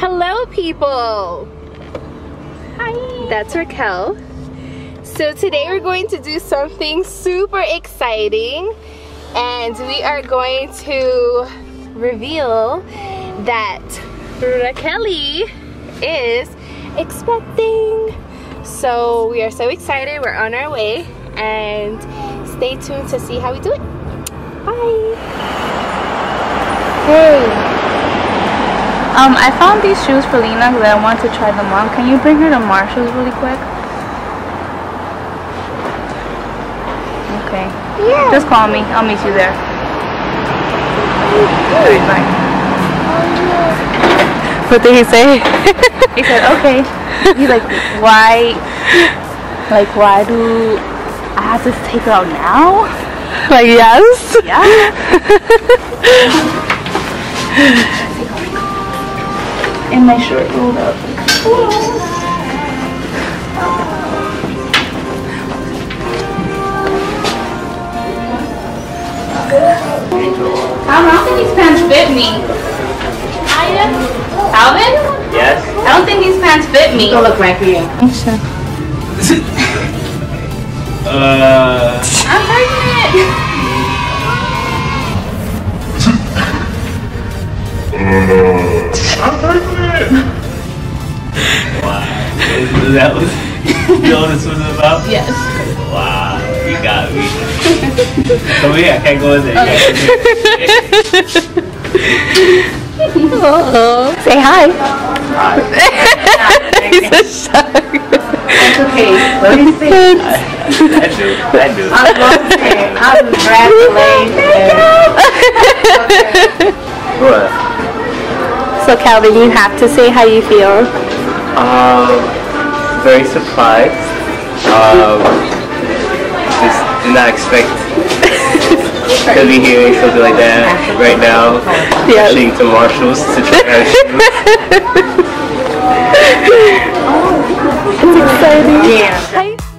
Hello, people. Hi. That's Raquel. So today we're going to do something super exciting and we are going to reveal that Raquel is expecting. So we are so excited. We're on our way and stay tuned to see how we do it. Bye. Hey. Um, I found these shoes for Lena because I want to try them on. Can you bring her to Marshall's really quick? Okay. Yeah. Just call me. I'll meet you there. Bye. What did he say? he said, okay. He's like, why, like, why do I have to take her out now? Like yes? Yeah. and my shirt rolled up. I don't think these pants fit me. Alvin? Yes? I don't think these pants fit me. Don't look right for you. Uh, I'm pregnant. wow. Is that what you know what this was about? Yes. Wow, you got me. Come here, I can't go in there. You gotta Say hi. here. He's a shark. It's okay. Let me see. I, I do, I do. I'm going to say, I'm congratulations. What? So Calvin, you have to say how you feel. Um, very surprised. Um, just did not expect to be hearing something like that right now. Yes. Rushing to Marshalls to try our shoes. It's exciting. Yeah. Hi.